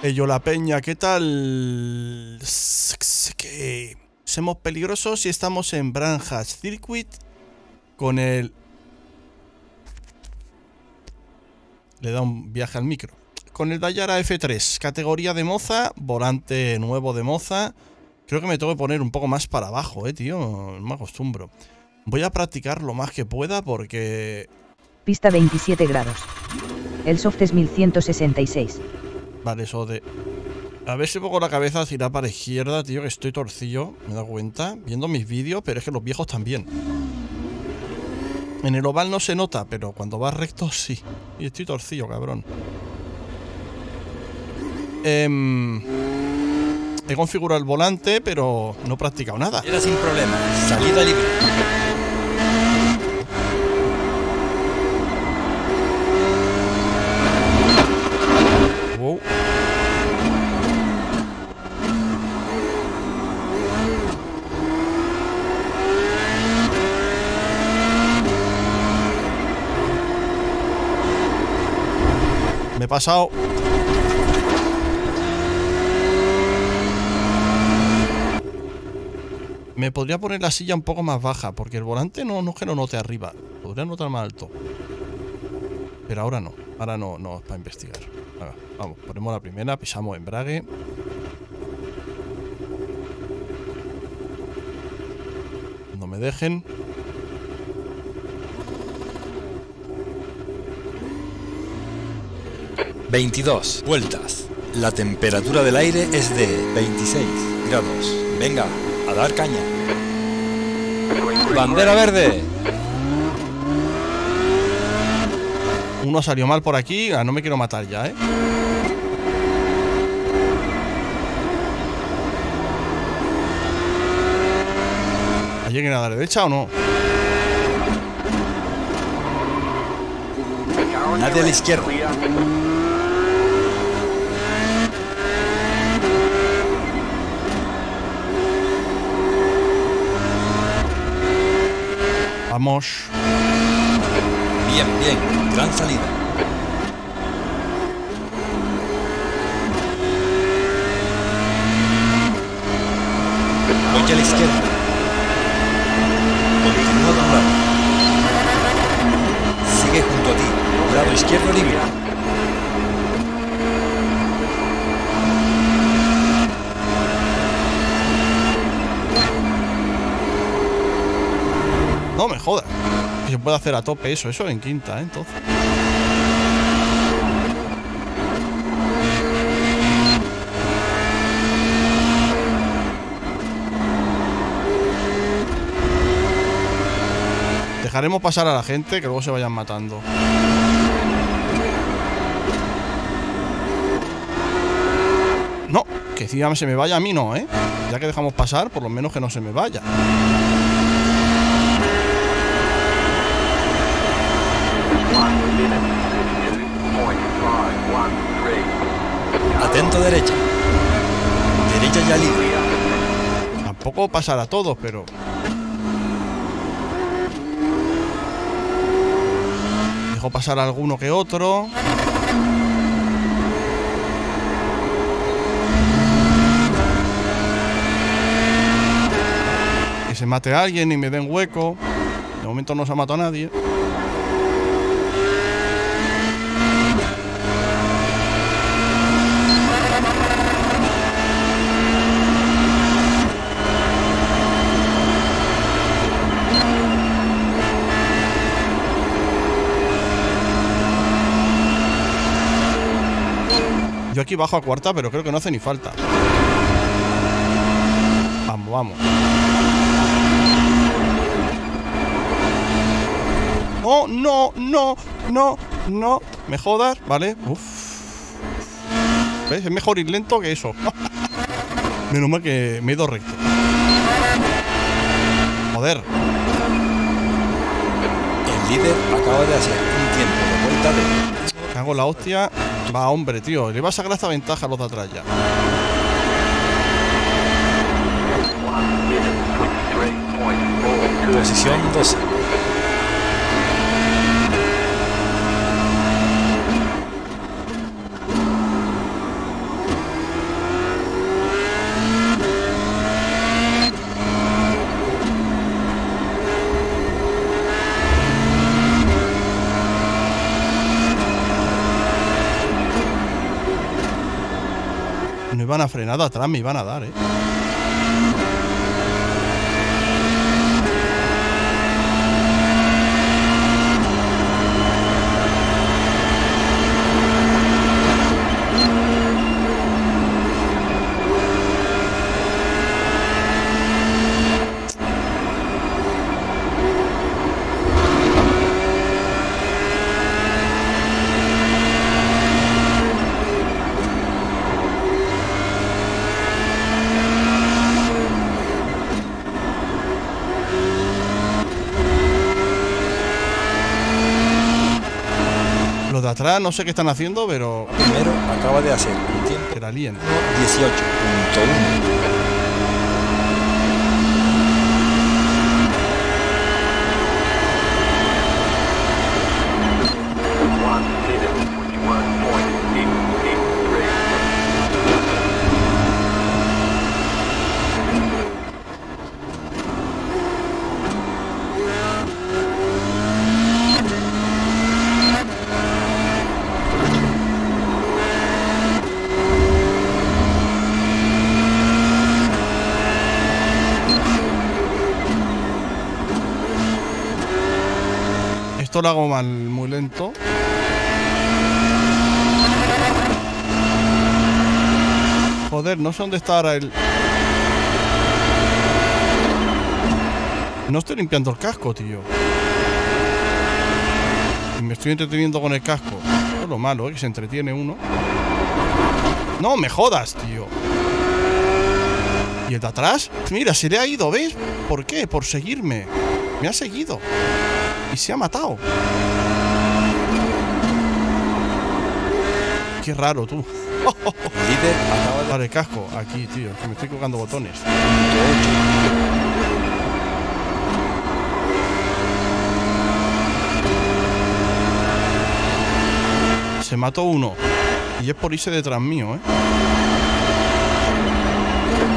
Ello la peña, ¿qué tal? Que somos peligrosos y estamos en Branjas Circuit con el... Le da un viaje al micro. Con el Dayara F3, categoría de moza, volante nuevo de moza. Creo que me tengo que poner un poco más para abajo, eh, tío. No me acostumbro. Voy a practicar lo más que pueda porque... Pista 27 grados. El soft es 1166. Vale, eso de... A ver si pongo la cabeza para la izquierda, tío, que estoy torcido, me da cuenta, viendo mis vídeos, pero es que los viejos también. En el oval no se nota, pero cuando va recto sí. Y estoy torcido, cabrón. Em, he configurado el volante, pero no he practicado nada. Era sin problema. Salida libre. Me he pasado. Me podría poner la silla un poco más baja, porque el volante no, no es que lo note arriba. Podría notar más alto. Pero ahora no. Ahora no, no es para investigar. Vamos, ponemos la primera, pisamos embrague. No me dejen. ...22 vueltas. La temperatura del aire es de 26 grados. Venga, a dar caña. Bandera verde. Uno salió mal por aquí. Ah, no me quiero matar ya, ¿eh? ¿Hay alguien a la derecha o no? Nadie a la izquierda. Vamos. Bien, bien. Gran salida. Voy a la izquierda. Continúa a. Sigue junto a ti. Lado izquierdo libre. No me jodas. Se puede hacer a tope eso, eso en quinta, ¿eh? Entonces. Dejaremos pasar a la gente que luego se vayan matando. No, que encima se me vaya a mí no, ¿eh? Ya que dejamos pasar, por lo menos que no se me vaya. Atento derecha. Tampoco pasar a todos, pero... Dejo pasar a alguno que otro. Que se mate alguien y me den hueco. De momento no se ha matado a nadie. Aquí bajo a cuarta, pero creo que no hace ni falta. Vamos, vamos. Oh, no, no, no, no. Me jodas, ¿vale? Uf. ¿Ves? Es mejor ir lento que eso. Menos mal que me he ido recto. Joder. El líder acaba de hacer un tiempo de vuelta de Cago la hostia. Va, hombre, tío. Le va a sacar esta ventaja a los de atrás ya. posición 12. Iban a frenar de atrás, me iban a dar, ¿eh? Los de atrás no sé qué están haciendo, pero Primero acaba de hacer un tiempo que la líen. 18.1. Lo hago mal, muy lento. Joder, no sé dónde está ahora el... No estoy limpiando el casco, tío. Y me estoy entreteniendo con el casco. Es lo malo, ¿eh? Que se entretiene uno. No, me jodas, tío. ¿Y el de atrás? Mira, se le ha ido, ¿ves? ¿Por qué? Por seguirme. Me ha seguido. Y se ha matado. Qué raro, tú. El líder acaba de Vale, casco. Aquí, tío. Que me estoy colgando botones. Se mató uno. Y es por irse detrás mío, ¿eh?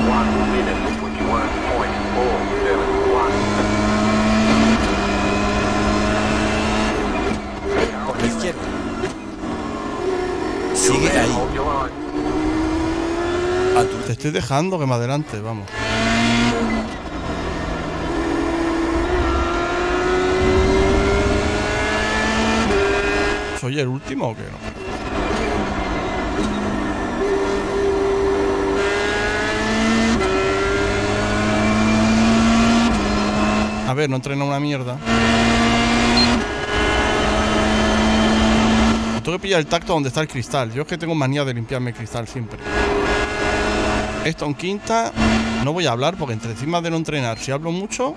One minute, 21.471. por la izquierda. Sigue ahí, Te estoy dejando que me adelante, vamos. ¿Soy el último o qué no? A ver, no entrena una mierda. Tengo que pillar el tacto donde está el cristal. Yo es que tengo manía de limpiarme el cristal siempre. Esto en quinta no voy a hablar porque entre encima de no entrenar, si hablo mucho,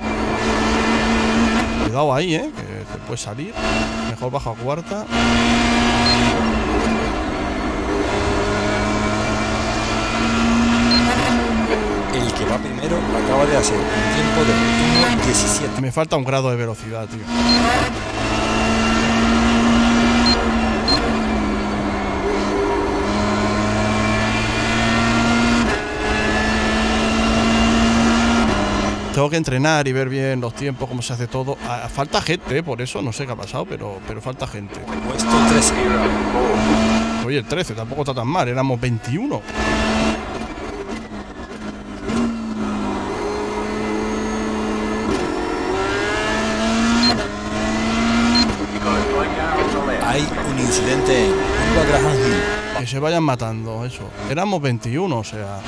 cuidado ahí, ¿eh? Que te puede salir. Mejor bajo a cuarta. El que va primero acaba de hacer un tiempo de 1.17. Me falta un grado de velocidad, tío. Tengo que entrenar y ver bien los tiempos, cómo se hace todo. Ah, falta gente, por eso no sé qué ha pasado, pero, pero falta gente. Puesto 13. Oye, el 13 tampoco está tan mal, éramos 21. You got a straight arrow to the left. Hay un incidente en. Que se vayan matando, eso. Éramos 21, o sea.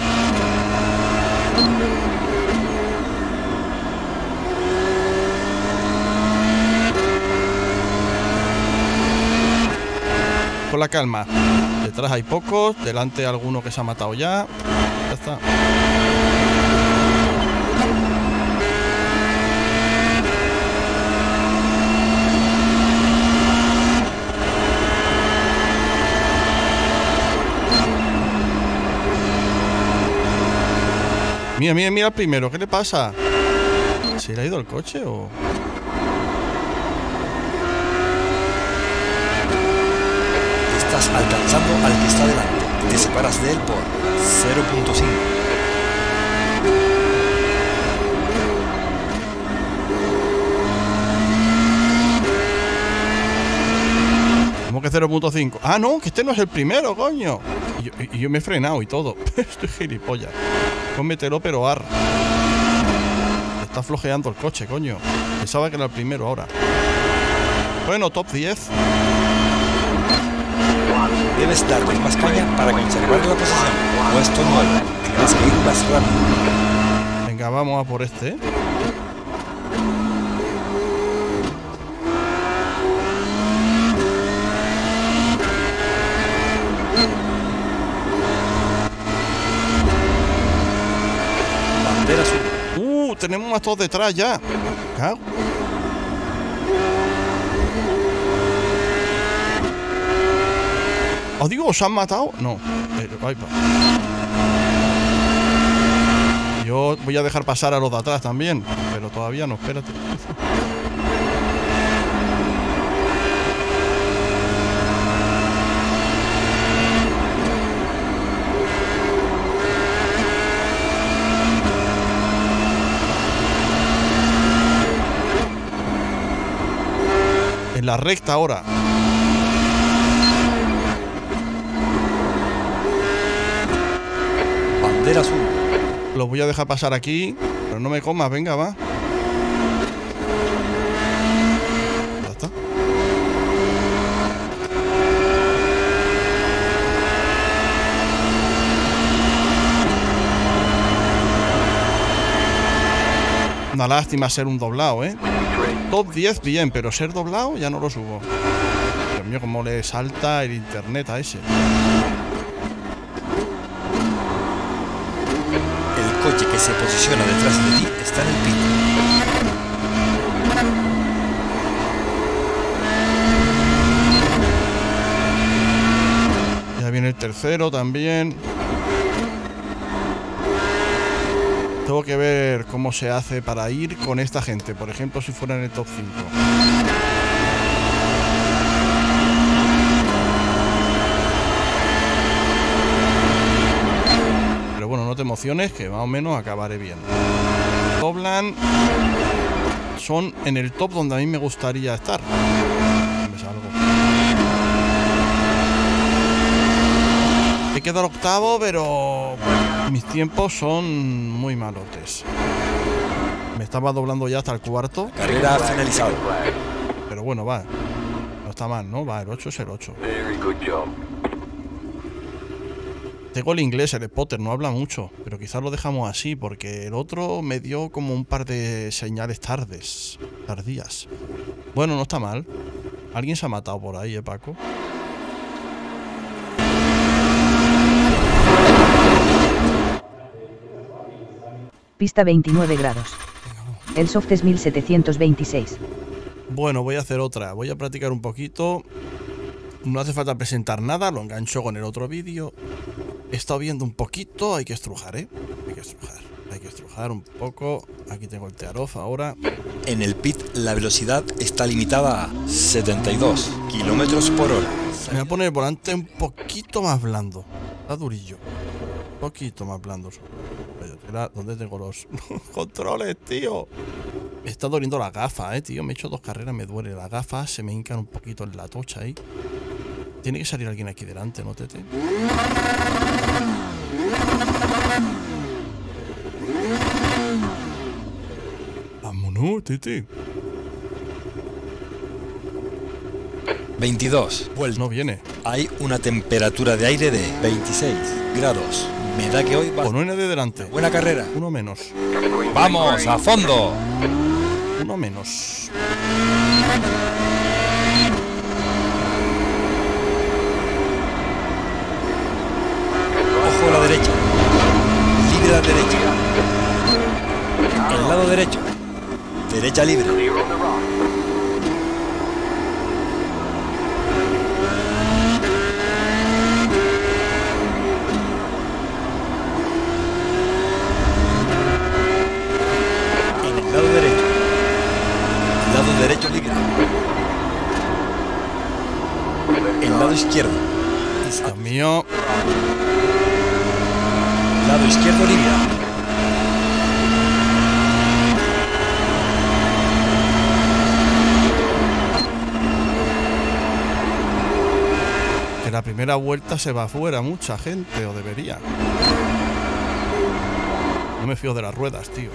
Con la calma. Detrás hay pocos, delante alguno que se ha matado ya. Ya está. Mira, mira, mira el primero, ¿qué le pasa? ¿Se le ha ido el coche o.? Estás alcanzando al que está delante. Te separas de él por 0.5. ¿Cómo que 0.5. Ah, no, que este no es el primero, coño. Y yo, me he frenado y todo. Estoy gilipollas. Cómetelo, pero ar. Está flojeando el coche, coño. Pensaba que era el primero ahora. Bueno, top 10. Debes darle más caña para conservar la posición. Puesto 9. Tienes que ir más rápido. Venga, vamos a por este. Bandera azul. Uh, tenemos más todos detrás ya. ¿Os digo, os han matado? No. Pa. Yo voy a dejar pasar a los de atrás también. Pero todavía no, espérate. En la recta ahora. Bandera. Los voy a dejar pasar aquí. Pero no me comas, venga, va. Ya está. Una lástima ser un doblado, ¿eh? Top 10 bien, pero ser doblado ya no lo subo. Dios mío, cómo le salta el internet a ese. El coche se posiciona detrás de ti está en el pit. Ya viene el tercero también. Tengo que ver cómo se hace para ir con esta gente. Por ejemplo, si fuera en el top 5. Pero bueno, no te emociones, que más o menos acabaré bien. Doblan. Son en el top donde a mí me gustaría estar. Me salgo. He quedado octavo, pero mis tiempos son muy malotes. Me estaba doblando ya hasta el cuarto, Carrera finalizada. pero bueno, va. No está mal, ¿no? Va, el 8 es el 8. Very good job. Tengo el inglés, el Potter, no habla mucho, pero quizás lo dejamos así, porque el otro me dio como un par de señales tardes, tardías. Bueno, no está mal. Alguien se ha matado por ahí, ¿eh, Paco? Pista 29 grados. El soft es 1726. Bueno, voy a hacer otra. Voy a practicar un poquito. No hace falta presentar nada, lo engancho con el otro vídeo. He estado viendo un poquito, hay que estrujar, ¿eh? Hay que estrujar, hay que estrujar un poco. Aquí tengo el tearof ahora. En el pit la velocidad está limitada a 72 kilómetros por hora. Me voy a poner el volante un poquito más blando. Está durillo. Un poquito más blando. ¿Dónde tengo los controles, tío? Me está doliendo la gafa, eh, tío. Me he hecho dos carreras, me duele la gafa. Se me hincan un poquito en la tocha ahí. Tiene que salir alguien aquí delante, ¿no, Tete? Vámonos, Tete. 22. Vuelta. No viene. Hay una temperatura de aire de 26 grados. Me da que hoy va Pues no hay nadie delante. buena carrera. Uno menos. Vamos, a fondo. Uno menos. Ojo a la derecha. Libre a la derecha. El lado derecho. Derecha libre. El lado derecho. Lado derecho libre. El lado izquierdo. Dios mío. Lado izquierdo libre. la primera vuelta se va fuera mucha gente, o debería. No me fío de las ruedas, tío.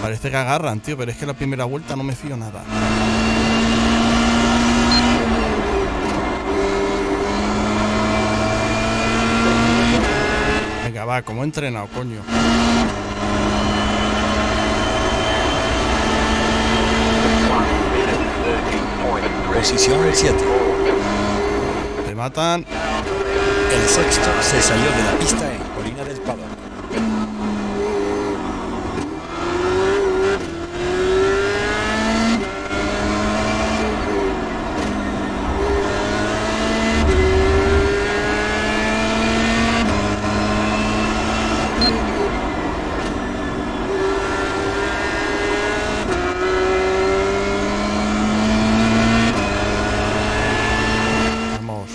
Parece que agarran, tío, pero es que la primera vuelta no me fío nada. Venga, va, como he entrenado, coño. One minute, 13.3. Posición 7. Te matan. El sexto se salió de la pista en Colina del Pado. Vamos.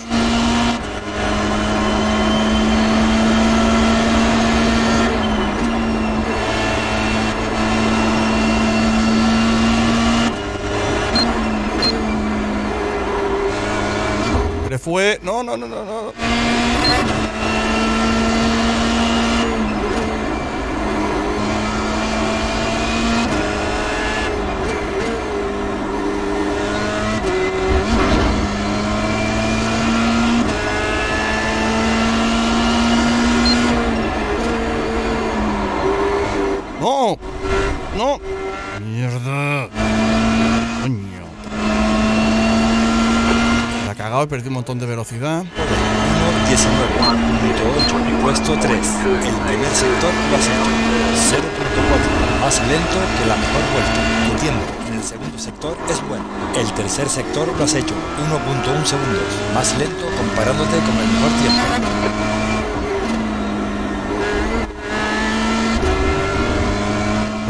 Se le no, no, no, no. No. No. Mierda. Coño. La he cagado y perdí un montón de velocidad. 1.19.8. Puesto 3. El primer sector lo has hecho 0.4. Más lento que la mejor vuelta. Tu tiempo en el segundo sector es bueno. El tercer sector lo has hecho 1.1 segundos. Más lento comparándote con el mejor tiempo.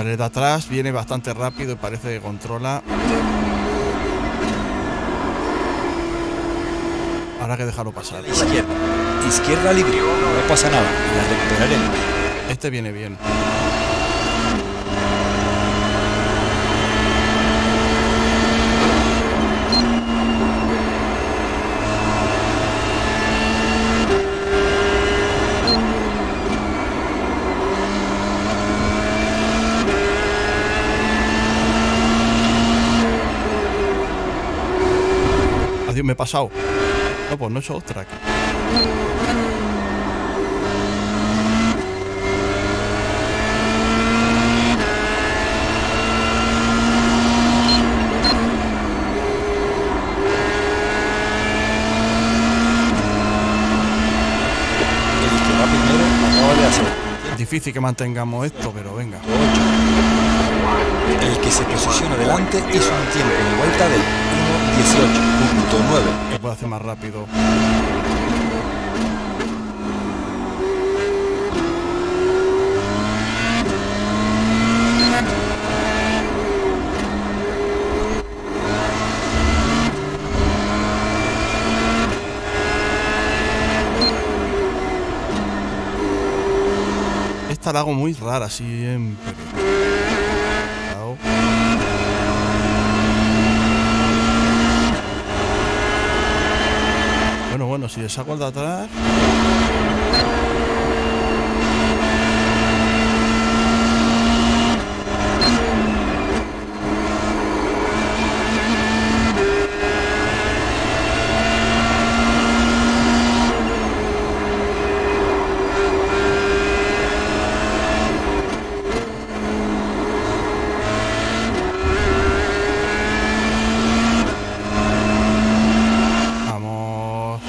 De atrás viene bastante rápido y parece que controla. Hay que dejarlo pasar. Izquierda. Izquierda libre. No pasa nada. La recuperaremos. Este viene bien. Me he pasado. No, pues no he hecho off track. El que va primero acaba de hacer Es difícil que mantengamos esto, pero venga. 8. El que se posiciona delante hizo un tiempo de vuelta del 1.18.9. Lo puedo hacer más rápido. Esta la hago muy rara siempre. Cuidado. Bueno, bueno, si le saco el de atrás. Vamos.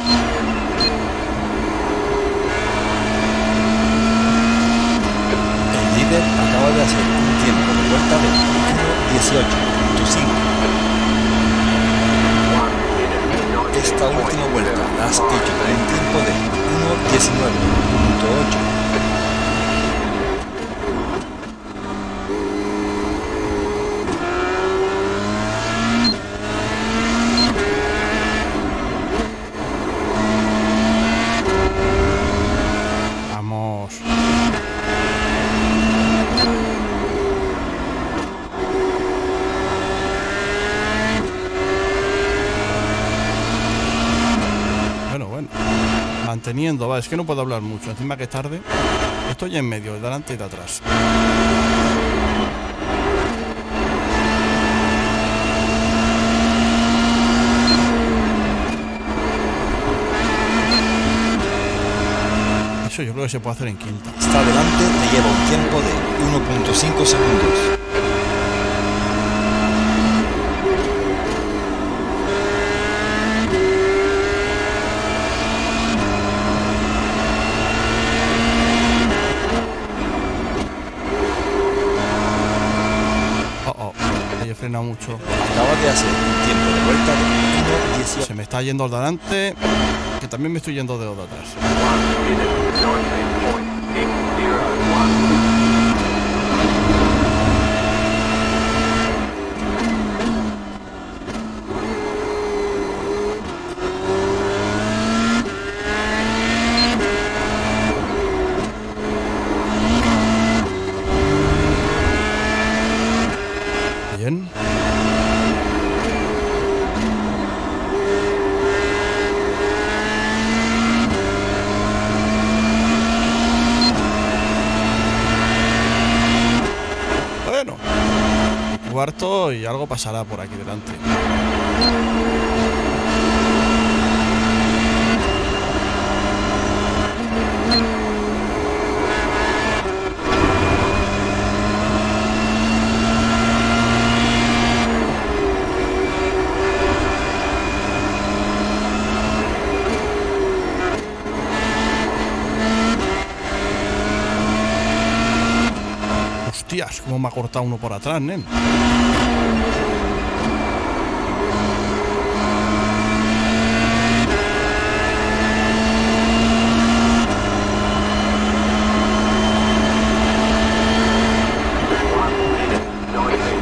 El líder acaba de hacer un tiempo de vuelta de 1.18.5. Esta última vuelta la has hecho con un tiempo de 1.19.8. es que no puedo hablar mucho, encima que es tarde. Estoy en medio, de delante y de atrás. Eso yo creo que se puede hacer en quinta. Está adelante, te lleva un tiempo de 1.5 segundos. 8. Acabas de hacer un tiempo de vuelta de 18. Se me está yendo el delante, que también me estoy yendo de los de atrás. Y algo pasará por aquí delante. Hostias, cómo me ha cortado uno por atrás, nen.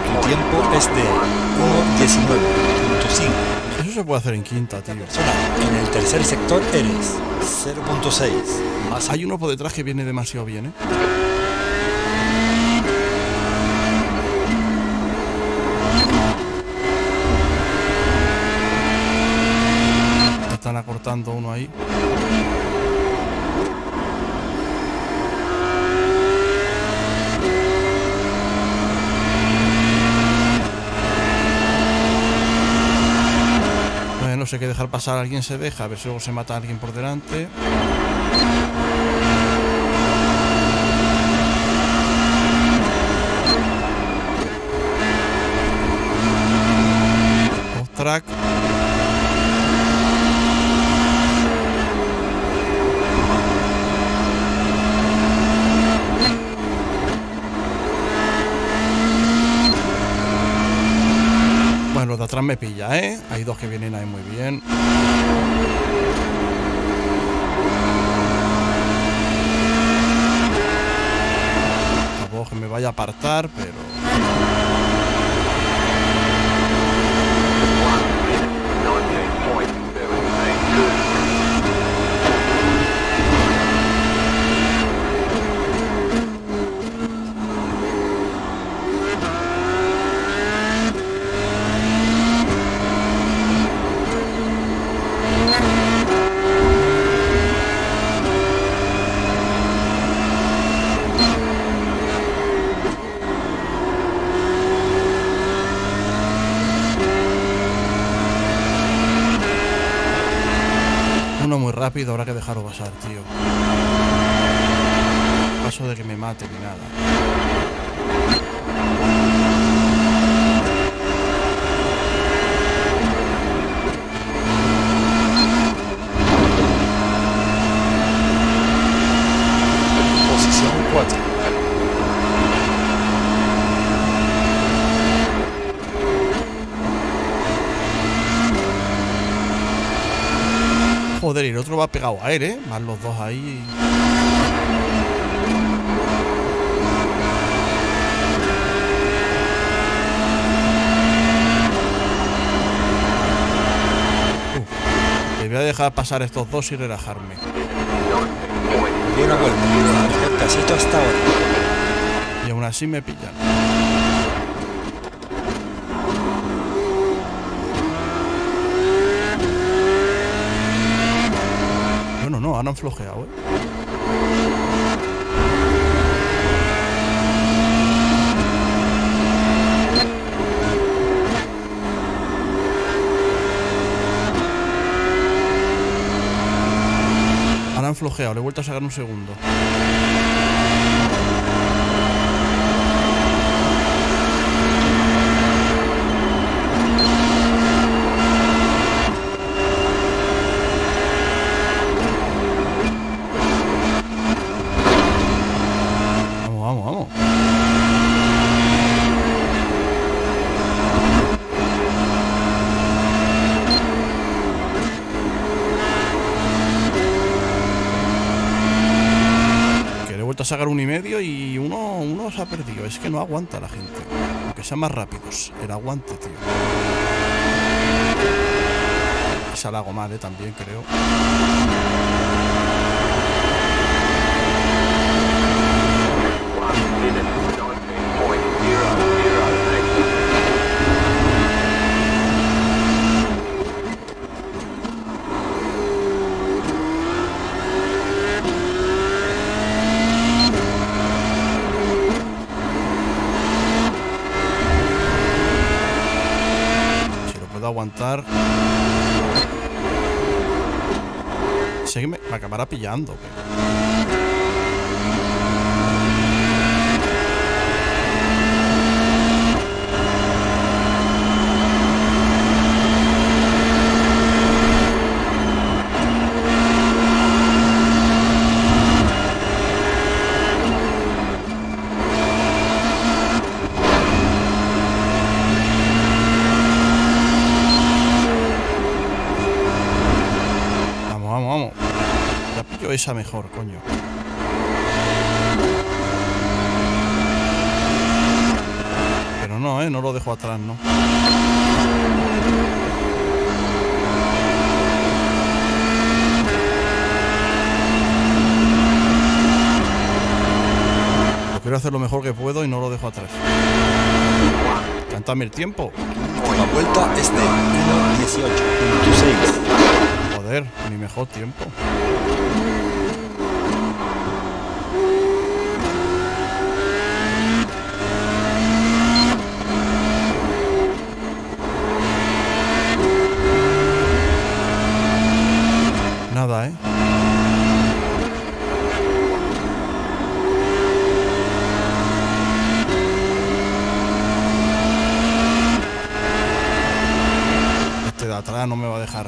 Tu tiempo es de 1.19.5. Eso se puede hacer en quinta, tío. Persona, en el tercer sector eres 0.6. Más Hay uno por detrás que viene demasiado bien, ¿eh? Uno ahí. Bueno, sé que dejar pasar alguien se deja, a ver si luego se mata a alguien por delante. Track. Atrás me pilla, ¿eh? Hay dos que vienen ahí muy bien. Tampoco que me vaya a apartar, pero... Uno muy rápido, habrá que dejarlo pasar, tío. Paso de que me mate ni nada. posición 4. Joder, y el otro va pegado a él, ¿eh? Más los dos ahí. Uf. Le voy a dejar pasar estos dos y relajarme. Vuelta. Perfecto, has hecho hasta ahora. Y aún así me pillan. Bueno, no, no, han flojeado, ¿eh? Han flojeado, le he vuelto a sacar un segundo. Sacar un y medio y uno, uno se ha perdido. Es que no aguanta la gente. Aunque sean más rápidos. El aguante, tío. Esa la hago mal, eh, también creo. Puedo aguantar. Sé que me, me acabará pillando. pero- Vamos, vamos, vamos. Esa mejor, coño. Pero no, eh, no lo dejo atrás, no. Quiero hacer lo mejor que puedo y no lo dejo atrás. Cántame el tiempo. La vuelta es de 1.18.6. Joder, mi mejor tiempo. Nada, ¿eh? Este de atrás no me va a dejar.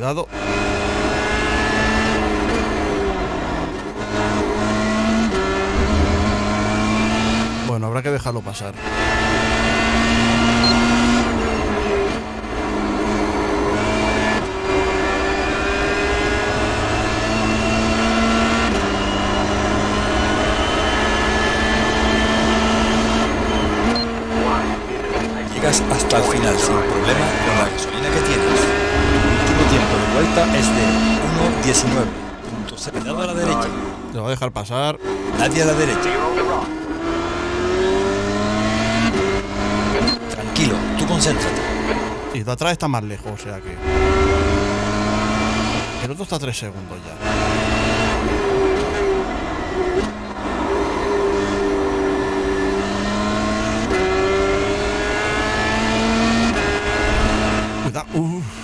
Cuidado. Bueno, habrá que dejarlo pasar. Llegas hasta el final sin problema con la gasolina que tienes. El último tiempo de vuelta es de 1.19.6. Cuidado a la derecha. Lo va a dejar pasar. Nadie a la derecha. Zero to rock. Tranquilo, tú concéntrate. Y de atrás está más lejos, o sea que. El otro está a 3 segundos ya. Cuidado. Uf.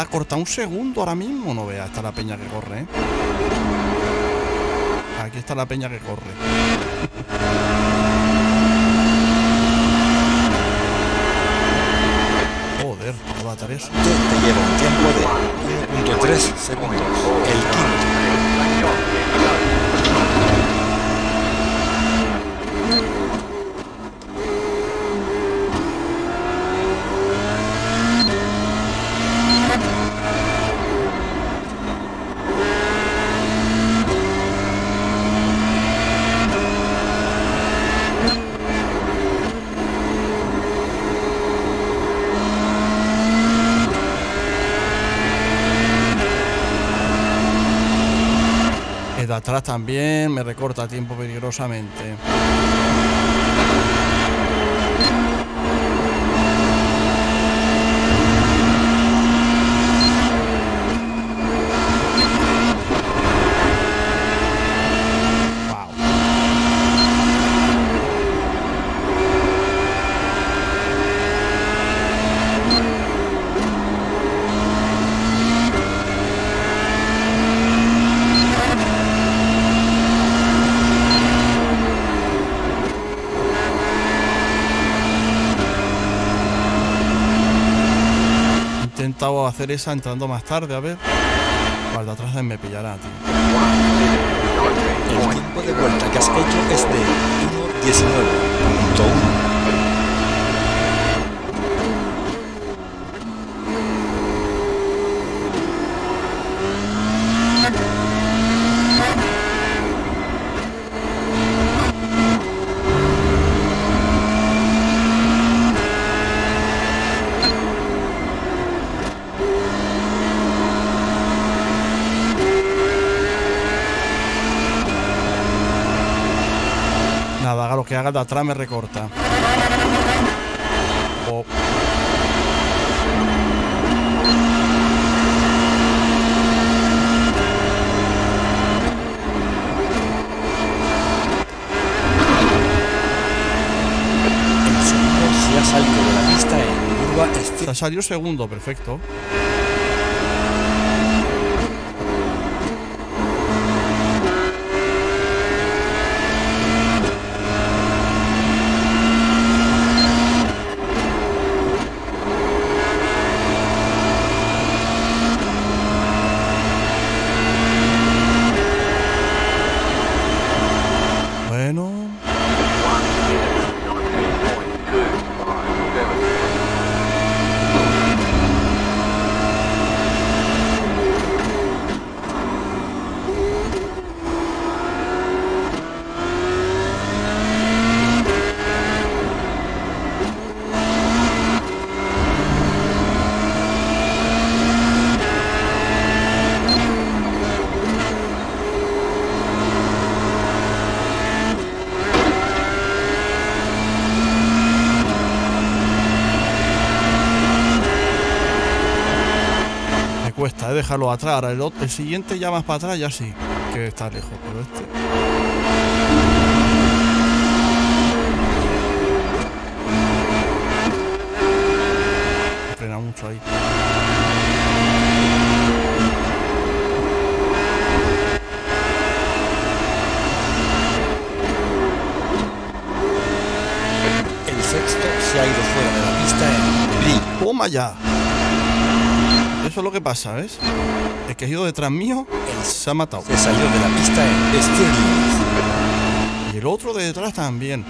Que de atrás corta un segundo ahora mismo. No vea, está la peña que corre, ¿eh? Aquí está la peña que corre. Joder. 3. Te lleva un tiempo de 1.3 segundos. El quinto. Atrás también me recorta tiempo peligrosamente. Hacer esa entrando más tarde, a ver. De atrás me pillará, tío. El tiempo de vuelta que has hecho es de 1.19.1. De atrás me recorta. Oh. Ha salido de la pista en curva salido segundo, perfecto. Bueno, dejarlo atrás. Ahora el, el siguiente ya más para atrás, ya sí, que está lejos, pero este. Frena mucho ahí. El sexto se ha ido fuera de la pista en brillo. ¡Toma ya! Eso es lo que pasa, ¿ves? El que ha ido detrás mío se ha matado. se salió de la pista en Stirling. Y el otro de detrás también.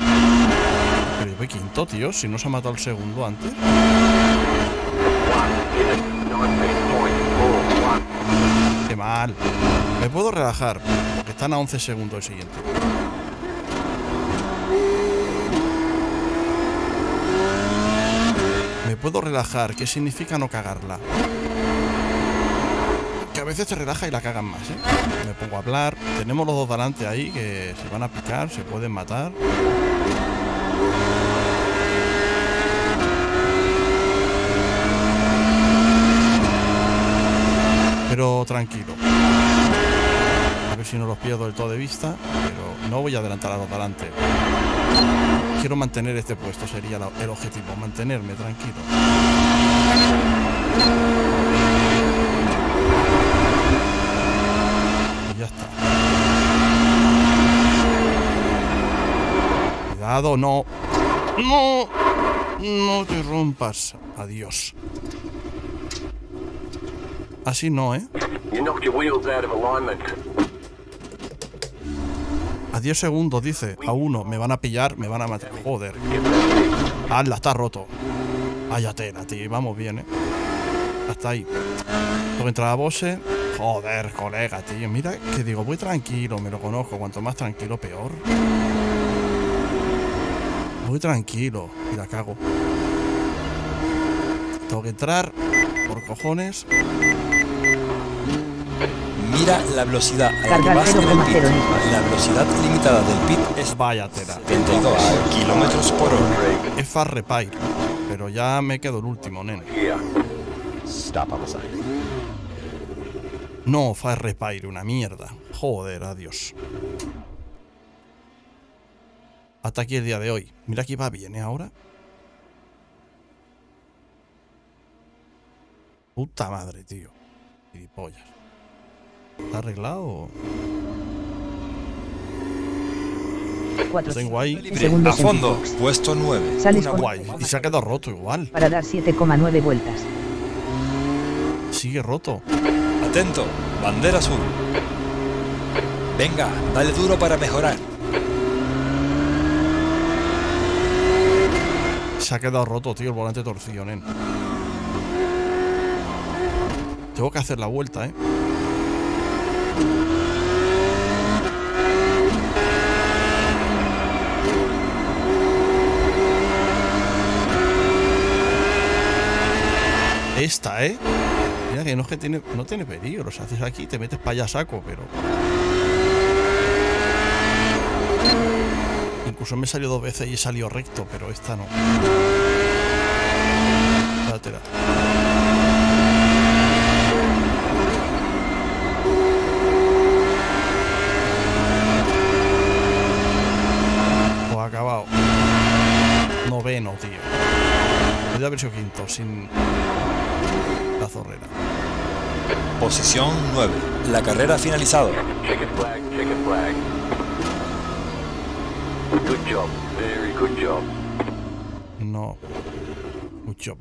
Pero yo voy quinto, tío. Si no se ha matado el segundo antes. Qué mal. Me puedo relajar. Porque están a 11 segundos el siguiente. Me puedo relajar. ¿Qué significa no cagarla? Veces te relaja y la cagan más, ¿eh? Me pongo a hablar. Tenemos los dos delante ahí que se van a picar, se pueden matar. Pero tranquilo. A ver si no los pierdo del todo de vista. Pero no voy a adelantar a los delante. Quiero mantener este puesto, sería el objetivo. Mantenerme tranquilo. Y ya está. Cuidado, no. No. No te rompas. Adiós. Así no, ¿eh? A 10 segundos, dice. A uno. Me van a pillar, me van a matar. Joder. Hazla, está roto. Vaya tela, tío. Vamos bien, ¿eh? Hasta ahí. Tengo que entrar a Bose. Joder, colega, tío. Mira que digo, voy tranquilo, me lo conozco. Cuanto más tranquilo, peor. Voy tranquilo. Y la cago. Tengo que entrar. Por cojones. Mira la velocidad a la que vas en el 0,0 pit. litros. La velocidad limitada del pit es Vaya tela. 72 kilómetros por hora. Es Far Repair. Pero ya me quedo el último, nene. No, Fire Repair, una mierda. Joder, adiós. Hasta aquí el día de hoy. Mira que va bien, ¿eh? Ahora. Puta madre, tío. Gilipollas. ¿Está arreglado? 4. Lo tengo ahí. A fondo, puesto 9. Sales Una Guay. Y se ha quedado roto igual. Para dar 7,9 vueltas. Sigue roto. Atento, bandera azul. Venga, dale duro para mejorar. Se ha quedado roto, tío, el volante torcido, nen. Tengo que hacer la vuelta, ¿eh? Esta, ¿eh? Mira que no es que tiene, no tiene peligro. O haces aquí, te metes para allá saco, pero... Incluso me salió dos veces y he salido recto, pero esta no. Dátela. Pues acabado. Noveno, tío. Podría haber sido quinto, sin la zorrera. Posición 9. La carrera ha finalizado. Check it flag, check it flag. Good job. Very good job. No. Good job.